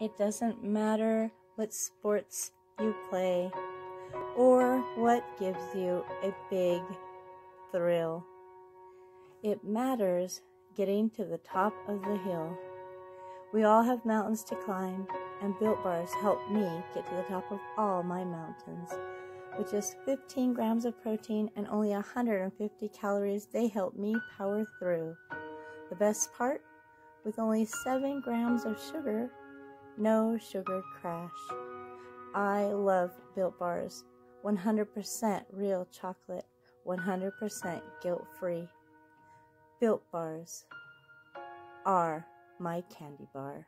It doesn't matter what sports you play or what gives you a big thrill. It matters getting to the top of the hill. We all have mountains to climb, and Built Bars help me get to the top of all my mountains. With just 15 grams of protein and only 150 calories, they help me power through. The best part? With only 7 grams of sugar, no sugar crash. I love Built Bars. 100% real chocolate, 100% guilt free. Built Bars are my candy bar.